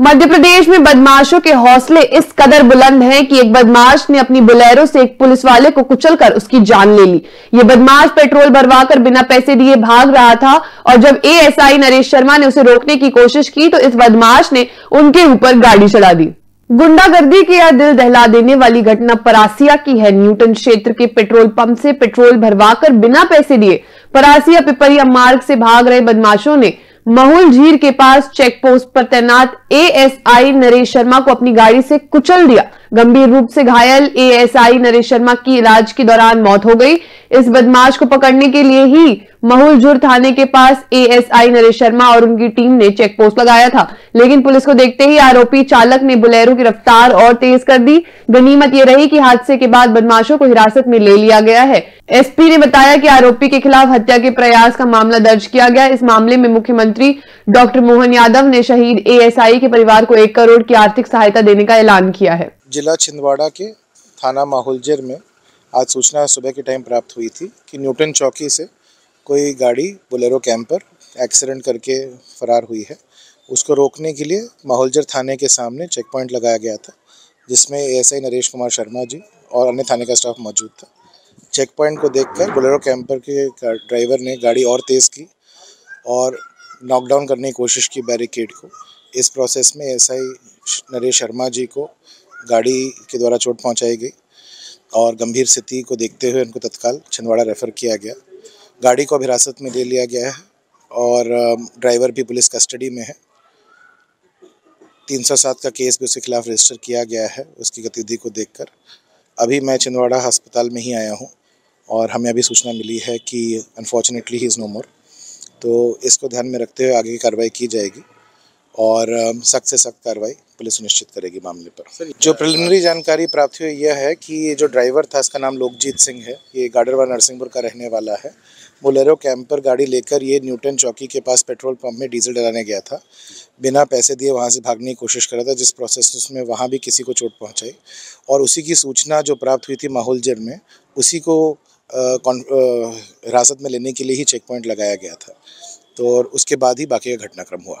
मध्य प्रदेश में बदमाशों के हौसले इस कदर बुलंद हैं कि एक बदमाश ने अपनी बुलेरो से एक पुलिस वाले को कुचलकर उसकी जान ले ली। ये बदमाश पेट्रोल भरवाकर बिना पैसे दिए भाग रहा था और जब एएसआई नरेश शर्मा ने उसे रोकने की कोशिश की तो इस बदमाश ने उनके ऊपर गाड़ी चढ़ा दी। गुंडागर्दी की यह दिल दहला देने वाली घटना परासिया की है। न्यूटन क्षेत्र के पेट्रोल पंप से पेट्रोल भरवाकर बिना पैसे दिए परासिया पिपरिया मार्ग से भाग रहे बदमाशों ने महुल झीर के पास चेक पोस्ट पर तैनात एएसआई नरेश शर्मा को अपनी गाड़ी से कुचल दिया। गंभीर रूप से घायल एएसआई नरेश शर्मा की इलाज के दौरान मौत हो गई। इस बदमाश को पकड़ने के लिए ही महुलझुर थाने के पास एएसआई नरेश शर्मा और उनकी टीम ने चेक पोस्ट लगाया था। लेकिन पुलिस को देखते ही आरोपी चालक ने बुलेरो की रफ्तार और तेज कर दी। गनीमत ये रही कि हादसे के बाद बदमाशों को हिरासत में ले लिया गया है। एसपी ने बताया कि आरोपी के खिलाफ हत्या के प्रयास का मामला दर्ज किया गया। इस मामले में मुख्यमंत्री डॉक्टर मोहन यादव ने शहीद एएसआई के परिवार को एक करोड़ की आर्थिक सहायता देने का ऐलान किया है। जिला छिंदवाड़ा के थाना माहौलजर में आज सूचना सुबह के टाइम प्राप्त हुई थी कि न्यूटन चौकी से कोई गाड़ी बोलेरो कैंपर एक्सीडेंट करके फरार हुई है। उसको रोकने के लिए माहौलजर थाने के सामने चेक पॉइंट लगाया गया था, जिसमें एएसआई नरेश कुमार शर्मा जी और अन्य थाने का स्टाफ मौजूद था। चेक पॉइंट को देखकर बोलेरो कैंपर के ड्राइवर ने गाड़ी और तेज़ की और नॉकडाउन करने की कोशिश की बैरिकेड को। इस प्रोसेस में एएसआई नरेश शर्मा जी को गाड़ी के द्वारा चोट पहुंचाई गई और गंभीर स्थिति को देखते हुए उनको तत्काल छिंदवाड़ा रेफ़र किया गया। गाड़ी को अब हिरासत में ले लिया गया है और ड्राइवर भी पुलिस कस्टडी में है। 307 का केस भी उसके खिलाफ रजिस्टर किया गया है उसकी गतिविधि को देखकर। अभी मैं छिंदवाड़ा अस्पताल में ही आया हूँ और हमें अभी सूचना मिली है कि unfortunately he is no more तो इसको ध्यान में रखते हुए आगे की कार्रवाई की जाएगी और सख्त से सख्त कार्रवाई पुलिस सुनिश्चित करेगी मामले पर। जो प्रिलिमिनरी जानकारी प्राप्त हुई यह है कि ये जो ड्राइवर था इसका नाम लोकजीत सिंह है। ये गाडरवा नरसिंहपुर का रहने वाला है। बोलेरो कैंपर गाड़ी लेकर ये न्यूटन चौकी के पास पेट्रोल पंप में डीजल डलाने गया था। बिना पैसे दिए वहाँ से भागने की कोशिश कर रहा था जिस प्रोसेस में वहाँ भी किसी को चोट पहुँचाई। और उसी की सूचना जो प्राप्त हुई थी माहौल जर में उसी को हिरासत में लेने के लिए ही चेक पॉइंट लगाया गया था। तो और उसके बाद ही बाकी का घटनाक्रम हुआ।